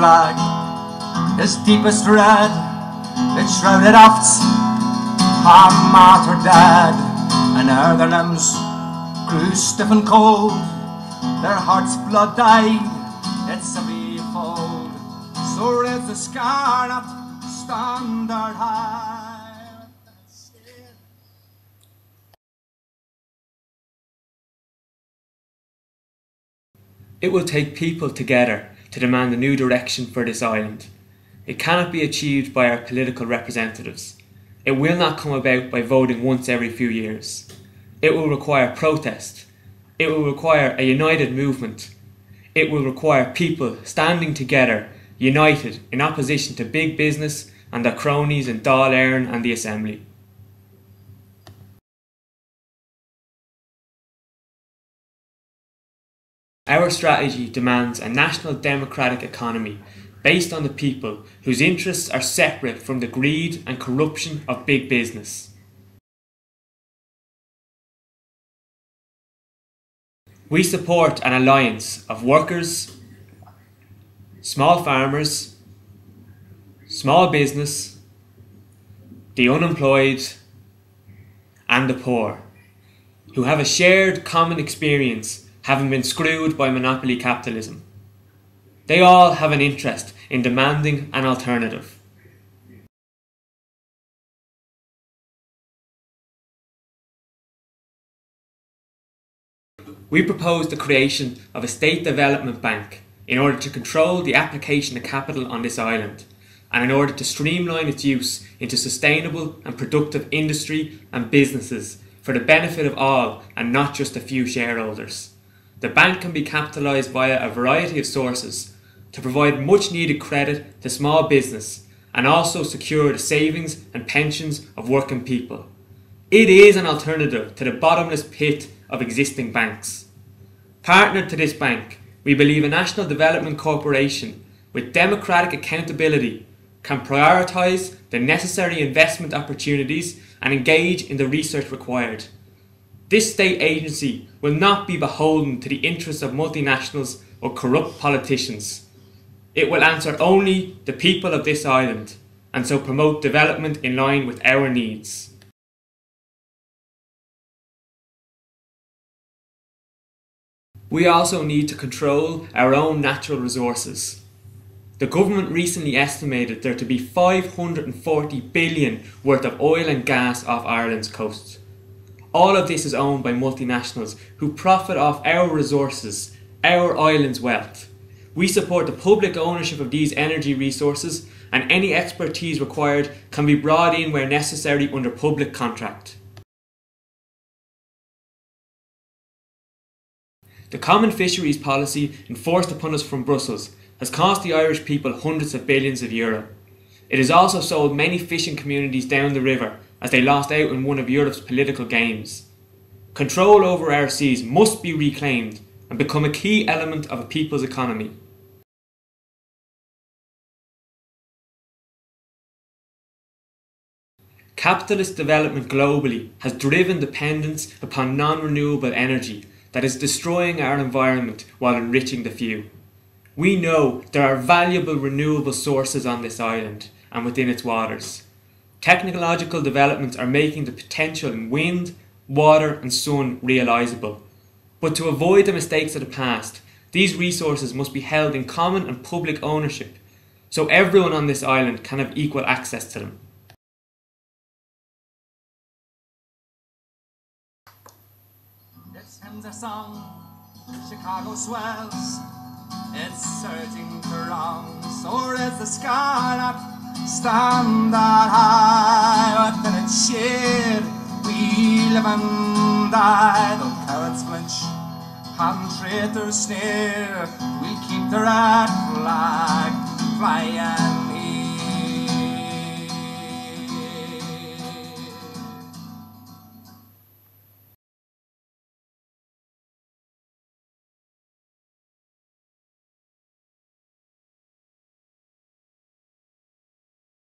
flag, deepest red, it shrouded oft our martyr dead, and ere their limbs grew stiff and cold, their hearts' blood dyed, it's a fold. So raise the scarlet standard high. It will take people together to demand a new direction for this island. It cannot be achieved by our political representatives. It will not come about by voting once every few years. It will require protest. It will require a united movement. It will require people standing together, united in opposition to big business and their cronies in Dáil Éireann and the Assembly. Our strategy demands a national democratic economy based on the people whose interests are separate from the greed and corruption of big business. We support an alliance of workers, small farmers, small business, the unemployed, and the poor, who have a shared common experience having been screwed by monopoly capitalism. They all have an interest in demanding an alternative. We propose the creation of a state development bank in order to control the application of capital on this island and in order to streamline its use into sustainable and productive industry and businesses for the benefit of all and not just a few shareholders. The bank can be capitalised via a variety of sources to provide much needed credit to small business and also secure the savings and pensions of working people. It is an alternative to the bottomless pit of existing banks. Partnered to this bank, we believe a national development corporation with democratic accountability can prioritise the necessary investment opportunities and engage in the research required. This state agency will not be beholden to the interests of multinationals or corrupt politicians. It will answer only the people of this island and so promote development in line with our needs. We also need to control our own natural resources. The government recently estimated there to be 540 billion worth of oil and gas off Ireland's coast. All of this is owned by multinationals who profit off our resources, our island's wealth. We support the public ownership of these energy resources and any expertise required can be brought in where necessary under public contract. The Common Fisheries Policy enforced upon us from Brussels has cost the Irish people hundreds of billions of euro. It has also sold many fishing communities down the river as they lost out in one of Europe's political games. Control over our seas must be reclaimed and become a key element of a people's economy. Capitalist development globally has driven dependence upon non renewable energy that is destroying our environment while enriching the few. We know there are valuable renewable sources on this island and within its waters. Technological developments are making the potential in wind, water, and sun realisable. But to avoid the mistakes of the past, these resources must be held in common and public ownership so everyone on this island can have equal access to them. It a song, Chicago swells, it's surging to wrong, so is the stand that and die, though cowards flinch and traitors sneer. We keep the red flag flying.